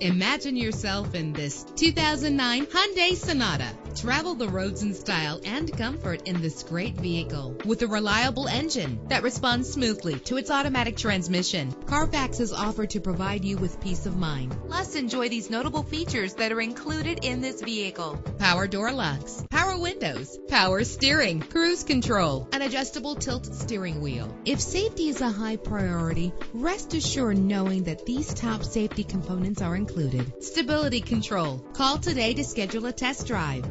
Imagine yourself in this 2009 Hyundai Sonata. Travel the roads in style and comfort in this great vehicle with a reliable engine that responds smoothly to its automatic transmission. Carfax is offered to provide you with peace of mind. Plus, enjoy these notable features that are included in this vehicle. Power door locks, windows, power steering, cruise control, an adjustable tilt steering wheel. If safety is a high priority, rest assured knowing that these top safety components are included. Stability control. Call today to schedule a test drive.